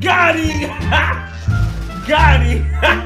Gotti! Gotti!